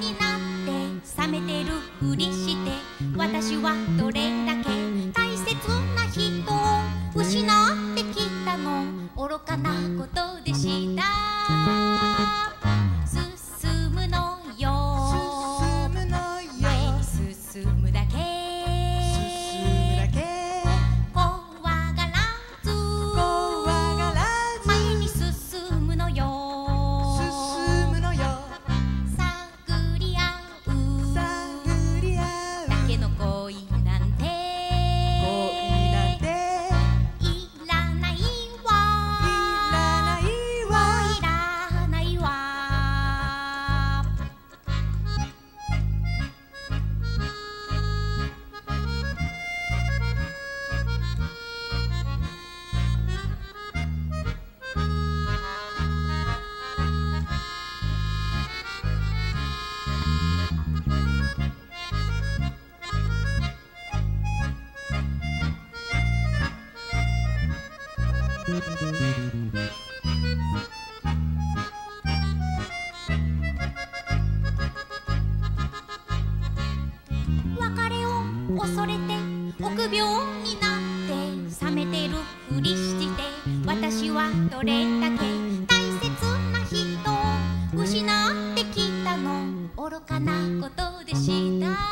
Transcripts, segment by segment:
になって冷めてるふりして私はどれだけ大切な人を失ってきたの。愚かなことでした。別れを恐れて臆病になって冷めてるふりして私はどれだけ大切な人を失ってきたの。愚かなことでした。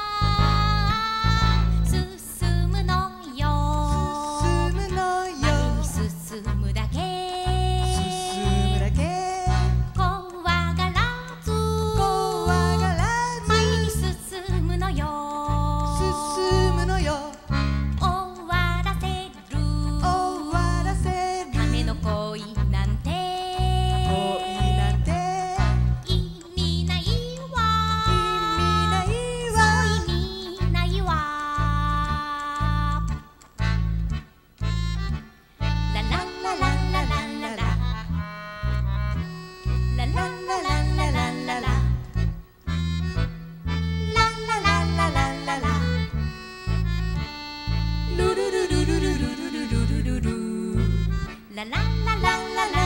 la la la la